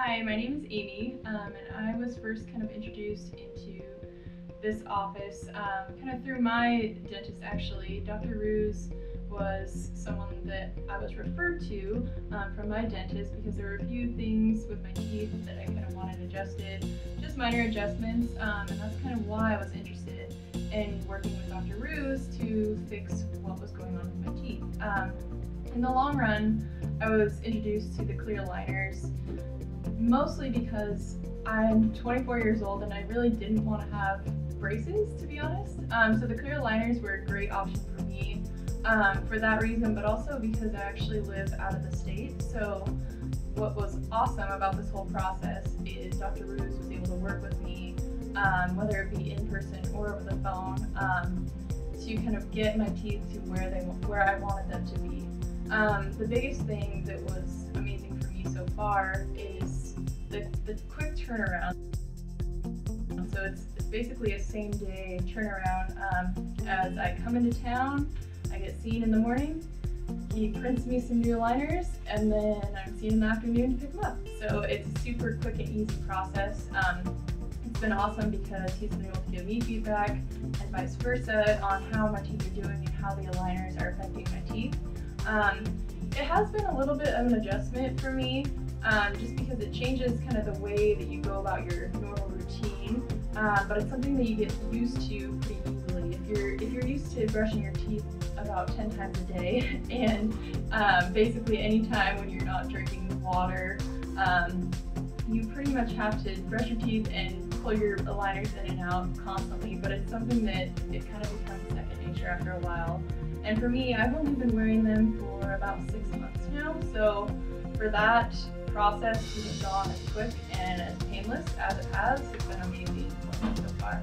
Hi, my name is Amy, um, and I was first kind of introduced into this office um, kind of through my dentist actually. Dr. Ruse was someone that I was referred to um, from my dentist because there were a few things with my teeth that I kind of wanted adjusted, just minor adjustments, um, and that's kind of why I was interested in working with Dr. Ruse to fix what was going on with my teeth. Um, in the long run, I was introduced to the clear aligners mostly because I'm 24 years old and I really didn't want to have braces, to be honest. Um, so the clear aligners were a great option for me um, for that reason, but also because I actually live out of the state. So what was awesome about this whole process is Dr. Ruse was able to work with me, um, whether it be in person or over the phone, um, to kind of get my teeth to where they where I wanted them to be. Um, the biggest thing that was amazing for me so far is the, quick turnaround. So it's, it's basically a same day turnaround. Um, as I come into town, I get seen in the morning, he prints me some new aligners, and then I'm seen in the afternoon to pick them up. So it's a super quick and easy process. Um, it's been awesome because he's been able to give me feedback and vice versa on how my teeth are doing and how the aligners are affecting my teeth. Um, it has been a little bit of an adjustment for me um, just because it changes kind of the way that you go about your normal routine. Um, but it's something that you get used to pretty easily. If you're if you're used to brushing your teeth about 10 times a day, and um, basically any time when you're not drinking water, um, you pretty much have to brush your teeth and pull your aligners in and out constantly. But it's something that it kind of becomes second nature after a while. And for me, I've only been wearing them for about six months now. So for that process to have gone as quick and as painless as it has, it's been amazing so far.